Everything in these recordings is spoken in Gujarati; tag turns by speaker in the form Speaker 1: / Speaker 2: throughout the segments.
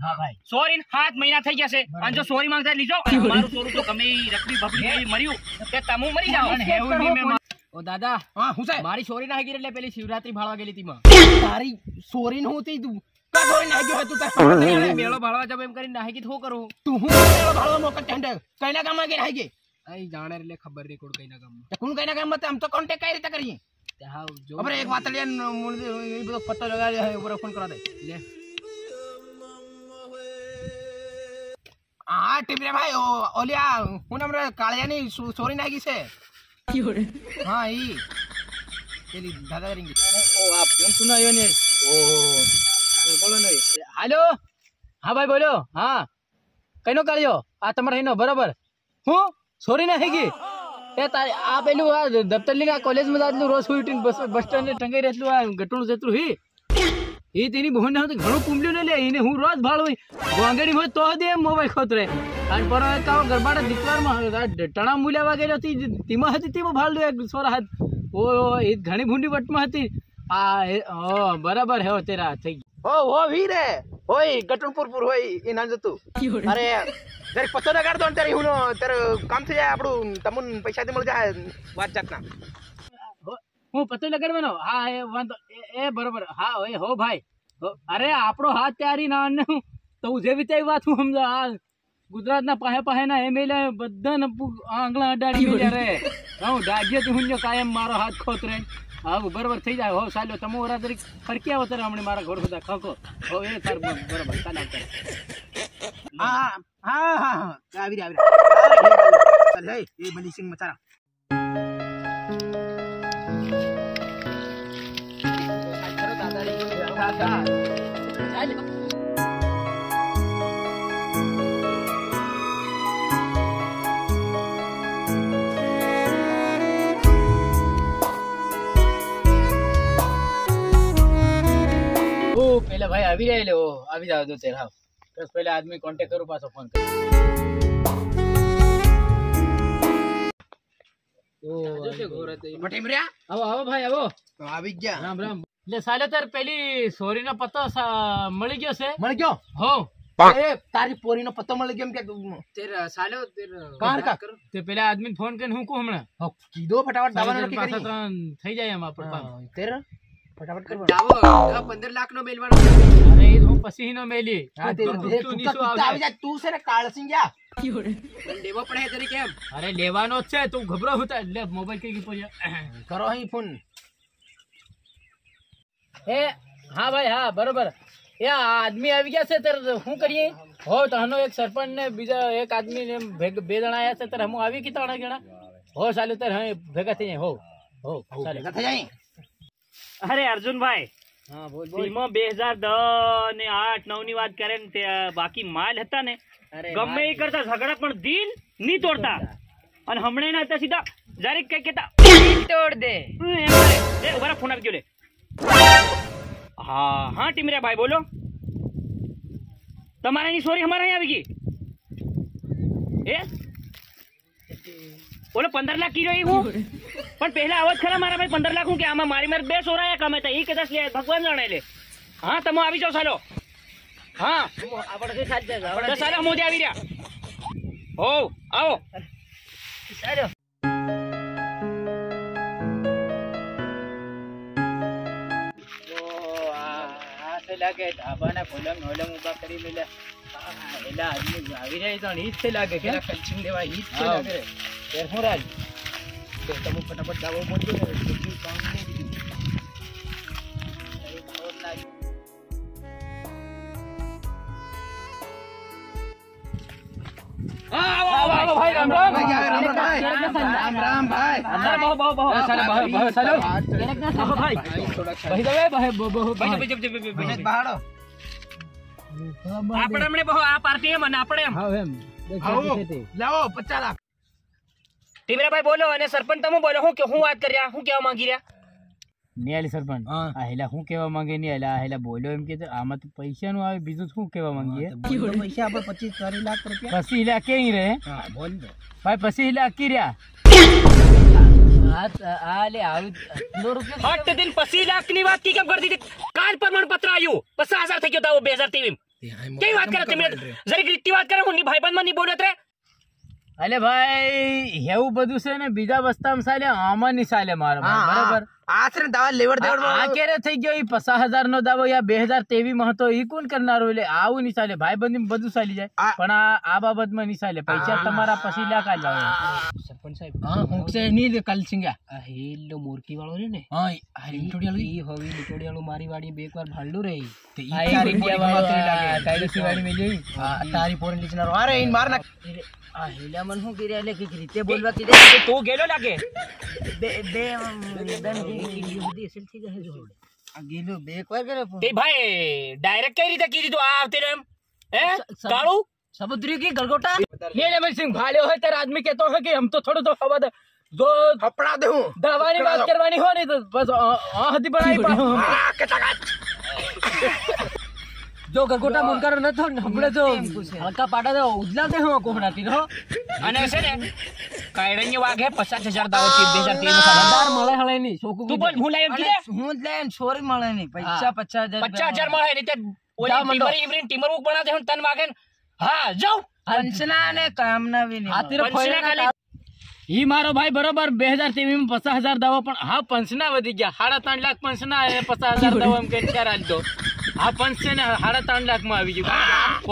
Speaker 1: હા ભાઈ.
Speaker 2: સોરી સાત મહિના થઈ ગયા અને જો સોરી માંગતા લીજો. મારું સોરું તો ગમે ઈ રખડી મર્યું. તે તમે મરી જાઓ.
Speaker 1: પણ હેવું નહીં મેં મા-
Speaker 3: ઓ દાદા
Speaker 1: હા હું સાહેબ.
Speaker 3: મારી છોરી ના એટલે પેલી શિવરાત્રી ભાળવા ગયેલી હતી માં.
Speaker 1: તારી સોરી નું હતી? તું
Speaker 3: મેળો ભાળવા જબ એમ કરીને નાહી ગઈ તો કરું?
Speaker 1: તું હું મેળો ભાળવા મોકલ ટેન્ડર? કઈના ગઈ હાઈ ગઈ
Speaker 3: અહીં જાણે એટલે ખબર નહીં કોણ કઈના
Speaker 1: તે કોણ કઈના ગામમાં? તે આમ તો કોન્ટેક્ટ કઈ રીતે કરીએ?
Speaker 3: જો.
Speaker 1: ખબર એક વાત લે એ બધો પત્તો લગાવી ઉપર ફોન કરા દે.
Speaker 3: લે.
Speaker 1: હા ટીપરે ભાઈ ઓલિયા ઓલી આ હું નામ રે કાળિયાની સોરી નાખી છે. હા ઈ. પેલી દાદા રીંગી.
Speaker 3: ઓ આ ફોન સુનો આવ્યો ને? ઓ બોલો ને. હાલો? હા ભાઈ બોલો. હા. કઈનો કાળિયો? આ તમારે એનો બરાબર. હું? સોરી ના થઈ ગઈ એ તારે આ પેલું આ દફતર લઈને કોલેજમાં જાતલું રોજ સુઈ બસ બસ સ્ટેન્ડ ટંગાઈ રહેલું આ ગટણું જતું હી. એ તેની બહુ ને ઘણું કુંબલ્યું ને લે, એને હું રોજ ભાળું ગોંગડી હોય તો દે મોબાઈલ ખોતરે. અને પર કાવ ગરબાડા દીકવારમાં ટણા મૂલ્યા વાગેલો હતી તેમાં હતી તેમાં ભાળું એક સોરા હાથ. ઓ એ ઘણી ભૂંડી વટમાં હતી. આ બરાબર હે, તેરા થઈ
Speaker 1: ઓ ઓ, વીરે! હોય ગટણપુરપુર હોય, એ ના જતું. અરે જરીક પત્તો લગાડ દો ને ત્યારે હું તારે કામ થઈ જાય આપણું, તમને પૈસા થી મળી જાય વાત જાતના
Speaker 3: હું પતો લગાડવાનો? હા એ વાંધો એ- બરોબર. હા એ હો ભાઈ. અરે આપણો હાથ ત્યારી ના અને હું? તો હું જે વિચારી વાત હું સમજા આ ગુજરાતના પાહે પાહેના એમએલએ બધાને આંગળા અડાડી રે. હું ડાગ્યો તું હું કાયમ મારો હાથ ખોતરે હા બરોબર થઈ જાય. હો સાલ્યો તમે ઓરા તરીક ફરકી આવો તારે હમણાં મારા ઘર બધા ખકો. હો એ તાર બરોબર ચાલ
Speaker 1: હા હા હા આવી આવી એ બની સિંગ મચારા
Speaker 3: ઓ પેલા ભાઈ આવી રહ્યા લે આવી જાવ તો તેર હાવ. બસ પેલા આદમી કોન્ટેક્ટ કરું પાછો ફોન કરું. ઓ
Speaker 1: પટેમર્યા
Speaker 3: આવો આવો ભાઈ આવો.
Speaker 1: તો આવી ગયા.
Speaker 3: રામ રામ. એટલે સાલે તાર પેલી સોરી નો પત્તો મળી ગયો છે?
Speaker 1: મળી ગયો?
Speaker 3: હો.
Speaker 1: એ તારી પોરીનો પત્તો મળી ગયો એમ કે
Speaker 3: સાલો
Speaker 1: કાર કા
Speaker 3: તે પેલા આદમી ફોન કરીને હું કહું હમણાં?
Speaker 1: હો, કીધો ફટાફટ દાવાનો નક્કી કરી.
Speaker 3: થઈ જાય એમ આપણે
Speaker 1: તેર ફટાફટ કરવાનો.
Speaker 3: પંદર લાખ નો મેલવાનો અરે એ હું પછી નો મેલી
Speaker 1: હા, તે-
Speaker 3: તું-.
Speaker 1: આવી જા તું છે ને કાળસિંગ ગયા.
Speaker 3: લેવો પડે તરી કેમ? અરે લેવાનો જ છે તું ગભરો મોબાઈલ કઈ
Speaker 1: કરો અહીં ફોન.
Speaker 3: હે? હા ભાઈ હા બરોબર. એ આ આદમી આવી ગયા છે ત્યારે શું કરીએ? હો તનો એક સરપંચ ને બીજા એક આદમી ને ભેગ- બે જણા આવ્યા છે ત્યારે હું આવી કે ત્રણ જણા હો ચાલુ ત્યારે હા ભેગા થઈ જાય હો હો
Speaker 1: ભેગા થઈ જાય
Speaker 2: અરે અર્જુનભાઈ
Speaker 3: હા બોલ બોલ.
Speaker 2: વીમો બે હજાર દસ ને આઠ નવની વાત કરે ને બાકી માલ હતા ને ગમે એ કરતા ઝઘડા પણ દિલ નહીં તોડતા. અને હમણાં ના હતા સીધા જારી કઈ કેતા
Speaker 3: તોડ દે.
Speaker 2: ફોન આપી ગયો લે. હા હા ટીમરિયા ભાઈ બોલો. તમારે અહીં સોરી અમારે અહીં આવી ગઈ. એ બોલો, પંદર લાખ કિલો એ હું? પણ પહેલા આવો જ ખરા મારા ભાઈ, પંદર લાખ હું કે આમાં મારી મારે બે સોરાયા કમે તો એ કદાચ લે, ભગવાન જાણે લે. હા, તમે આવી જાઓ ચાલો હા. તો મોદી આવી રહ્યા. હો આવો.
Speaker 3: લાગે ધાબાના કોલમ હોલમ ઊભા કરી મેલે એલા આદમી આવી જાય તો ઈ જ છે લાગે કે
Speaker 1: કલચિંગ લેવા ઈ જ છે લાગે.
Speaker 3: તે હું રાજ?
Speaker 1: તો તમે ફટાફટ દાવો બોલજો ને બીજું કામ નહીં બીજું.
Speaker 2: આપણે હમણે બહુ આ પાર્ટી એમ અને આપણે એમ
Speaker 3: હા, એમ.
Speaker 1: લાવો પચાસ લાખ
Speaker 2: ટીમરાભાઈ બોલો અને સરપંચ તમે બોલો હું કે હું વાત કર્યા હું કેવા માંગી રહ્યા
Speaker 3: નિયાલી સરપંચ આ હેલા શું કેવા માંગે નહીં હેલા આ હેલા બોલ્યો એમ કે આમાં તો પૈસા નું આવે બીજું શું કેવા માંગીએ?
Speaker 1: પૈસા આપણે પચીસ ચાલીસ લાખ રૂપિયા.
Speaker 3: પછી હિલા કે રહે
Speaker 1: બોલ
Speaker 3: ભાઈ પછી હિલા અકી રહ્યા? આ આ લે આવું આટલો રૂપિયો
Speaker 2: હટ દિન પચીસ લાખની વાત કી કેમ કરી દીધી કાલ પ્રમાણપત્ર આવ્યું પચાસ હજાર થઈ ગયો તાવો બે હજાર ત્રેવીસ. કેવી વાત કરે તમે? જરીક રીતની વાત કરે હું ની ભાઈબંધમાં નહીં બોલ્યો
Speaker 3: અલે ભાઈ એવું બધું છે ને બીજા વસ્તામાં ચાલે આમાં નહીં સાલે મારા બરાબર?
Speaker 1: આ ને દાવા લેવડ દેવડ
Speaker 3: આ આ થઈ ગયો? ઈ પચાસ હજાર નો દાવો યા બે હજાર તેવી માં હતો. ઈ કોણ કરનારો? એટલે આવું નહીં ચાલે ભાઈ બંધી બધું ચાલી જાય. પણ આ આ બાબતમાં નહીં ચાલે પૈસા તમારા પછી લાકા લાવે
Speaker 2: સરપંચ સાહેબ
Speaker 3: હા હું છે નહીં કાલ સિંગા
Speaker 2: આ હેલો મોરકી વાળો ને?
Speaker 3: હા આ લીટોડી
Speaker 2: ઈ. હવે લીટોડિયાળું મારી વાડી બે એકવાર ભાડલું રે
Speaker 3: તે ઈ તારી
Speaker 2: ઇન્ડિયા
Speaker 3: પોરી
Speaker 2: વાળો. આ કાયદેસી વાડી મે જોઈ
Speaker 3: હા, તારી પોરી લીચનારો. અરે ઈન માર નાખ.
Speaker 4: આ હેલામન શું કર્યા? એટલે કે રીતે બોલવા કીધા.
Speaker 2: તો તું ગેલો લાગે.
Speaker 4: બે બે
Speaker 3: આ બે એક વાર કરે પણ.
Speaker 2: તે ભાઈ ડાયરેક્ટ કઈ રીતે કીધી તું આ આવતી રહ્યો એમ હે કાળું
Speaker 4: સમુદ્રી કી ગલગોટા
Speaker 3: ये ले सिंह भाले હોય ત્યારે આદમી કહેતો હોય કે હમ તો થોડું તો ખબર દે. જો
Speaker 1: હપડા દે હું
Speaker 3: દવાની વાત કરવાની હોય ને તો બસ
Speaker 4: જો ગલગોટા મુનકર ન થો હમણે તો હલકા પાડા તો ઉજલા દે હું કોહડાતી રહો
Speaker 2: અને છે ને કાયરણ્ય વાઘ હે પચાસ હજાર દાવો છે બે હજાર તેર નો સામાન.
Speaker 4: મળે હળે ની છોકું
Speaker 2: તું પણ હું લાવ્યો કીધે?
Speaker 4: હું જ લઈને છોરી મળે ની પૈસા
Speaker 2: 50000 50000 મળે. ની તે ઓલી
Speaker 4: જા.
Speaker 2: ટીમર ઇવરીન ટીમર બુક બના દે હું તન વાગે હા જાઉં.
Speaker 4: પંચના ને કામના બી નહીં
Speaker 3: હાથીરો
Speaker 2: પંચના
Speaker 3: ઈ મારો ભાઈ બરોબર બે હજાર તેવી માં પચાસ હજાર દાવો પણ હા પંચના વધી ગયા. સાડા ત્રણ લાખ પંચના પચાસ હજાર દાવો એમ કે ચાર દો આ પંચ છે ને સાડા ત્રણ લાખમાં આવી ગયું.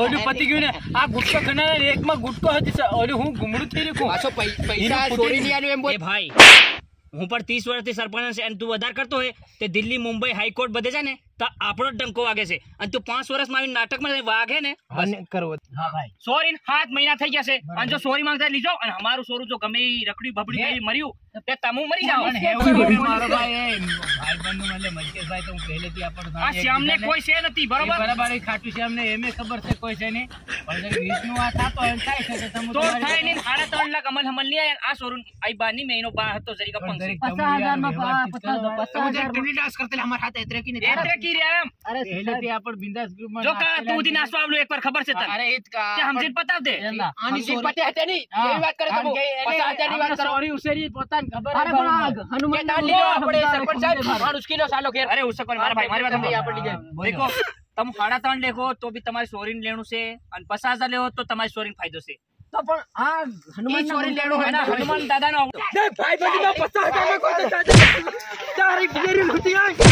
Speaker 3: ઓલું પતી ગયું ને આ ગુટકો ખના એક માં ગુટકો હતી ઓલું હું ગુમડું થઈ રહ્યું
Speaker 1: પાછો પૈસા ચોરી નહીં એમ બોલ.
Speaker 2: ભાઈ હું પણ ત્રીસ વર્ષથી સરપંચ છે અને તું વધારે કરતો હોય તે દિલ્હી મુંબઈ હાઈકોર્ટ બધે છે ને તો આપણો જ ડંકો વાગે છે. અને તું પાંચ વર્ષમાં આવીને નાટકમાં વાગે ને
Speaker 1: કરવો.
Speaker 3: હા ભાઈ.
Speaker 2: સોરી સાત મહિના થઈ ગયા છે. અને જો સોરી માંગતા લીધો અને અમારું સોરું જો ગમે રખડ્યું રખડી મર્યું તે તમે મરી
Speaker 3: જાવ મારો ભાઈ એ ભાઈબંધનું એટલે મલકેશભાઈ તો હું પહેલેથી આપણો
Speaker 2: આ શ્યામને કોઈ છે નથી બરોબર?
Speaker 3: બરાબર ખાટુ શ્યામને એમે ખબર છે કોઈ છે નહીં. પણ વિષ્ણુ આ થતો હોય એમ થાય છે તો તમે
Speaker 2: તો થાય નહીં સાડા ત્રણ લાખ અમલ હમલ નહીં આ સોરું આઈ બાની મહિનો બા હતો જરીક
Speaker 3: પણ
Speaker 2: અપંગ છે
Speaker 3: જરીકમાં
Speaker 4: પચાસ હજાર
Speaker 1: ટીવી ડાન્સ કરતે હમાર હાથે એતરે કી નહીં
Speaker 2: એતરે કી રહ્યા એમ.
Speaker 4: અરે
Speaker 3: પહેલેથી આપણ બિંદાસ ગ્રુપમાં
Speaker 2: જો કા તું ઉધી આસો આવલો એકવાર ખબર છે તને?
Speaker 1: અરે એ કા
Speaker 2: તે સમજીને પતાવ દે.
Speaker 1: આની સોરી. પતે હતે નહીં એ વાત કરે તો 50000 ની વાત કરો.
Speaker 3: સોરી ઉસેરી પોતાને.
Speaker 4: અરે પણ. હનુમાન
Speaker 1: આપણે સરપંચ સાહેબ માણુસ કિલો સાલો ઘેર.
Speaker 2: અરે ઉસક મારા ભાઈ મારી વાત.
Speaker 1: આપણે.
Speaker 2: દેખો તમે સાડા ત્રણ લેખો તો બી તમારે સોરીન લેણું છે અને પચાસ હજાર લેવો તો તમારી સોરીન ફાયદો છે.
Speaker 4: તો પણ આ હનુમાન
Speaker 1: લેણું હોય
Speaker 2: અને
Speaker 1: ના ભાઈ બધી માં પચાસ કોઈ તારી લૂંટી આય.